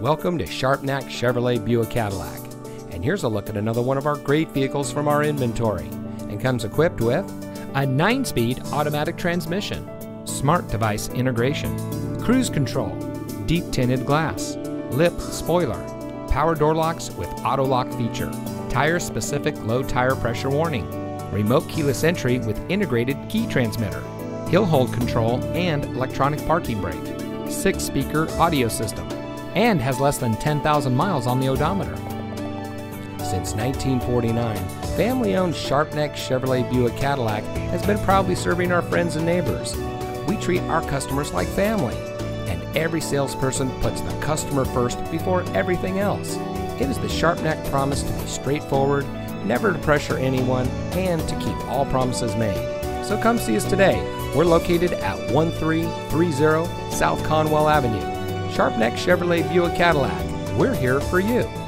Welcome to Sharpnack Chevrolet Buick Cadillac. And here's a look at another one of our great vehicles from our inventory. And comes equipped with a 9 speed automatic transmission, smart device integration, cruise control, deep tinted glass, lip spoiler, power door locks with auto lock feature, tire specific low tire pressure warning, remote keyless entry with integrated key transmitter, hill hold control and electronic parking brake, 6 speaker audio system, and has less than 10,000 miles on the odometer. Since 1949, family owned Sharpnack Chevrolet Buick Cadillac has been proudly serving our friends and neighbors. We treat our customers like family, and every salesperson puts the customer first before everything else. It is the Sharpnack promise to be straightforward, never to pressure anyone, and to keep all promises made. So come see us today. We're located at 1330 South Conwell Avenue. Sharpnack Chevrolet Buick Cadillac. We're here for you.